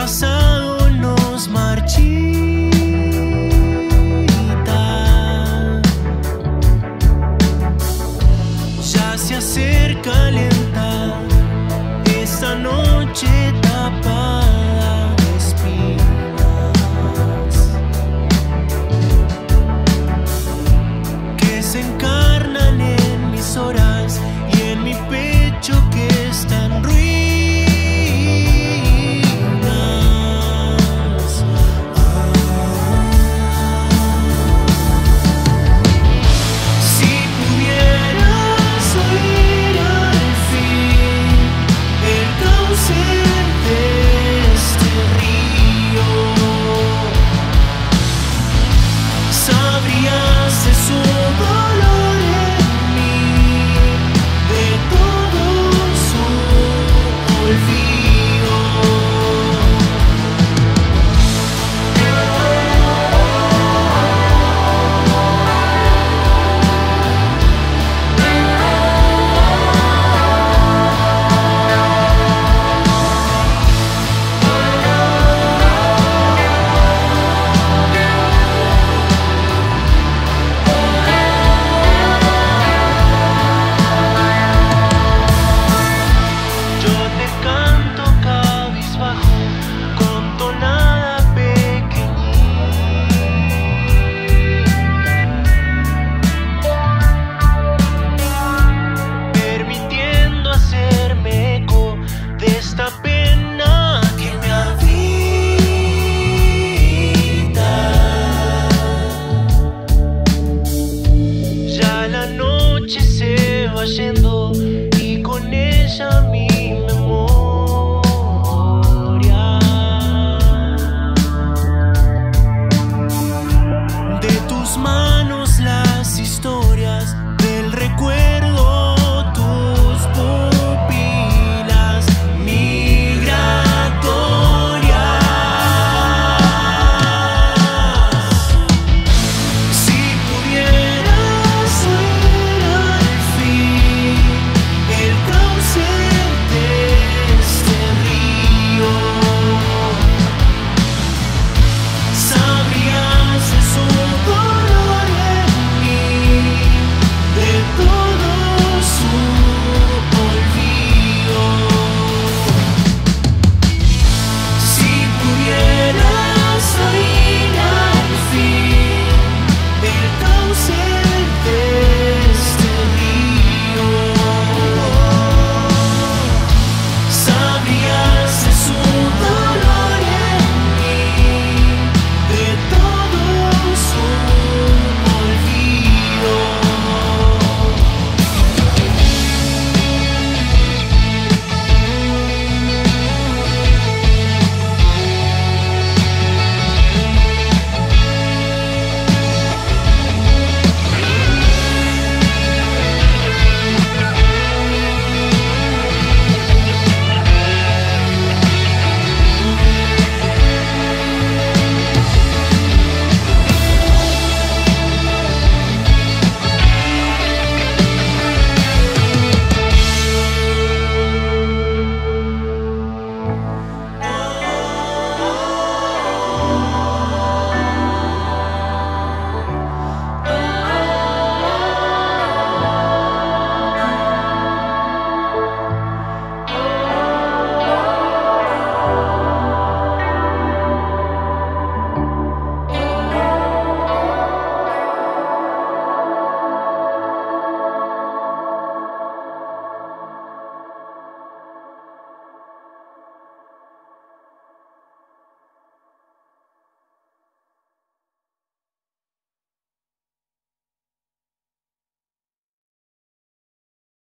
pasado nos marchita. Tus manos las historias de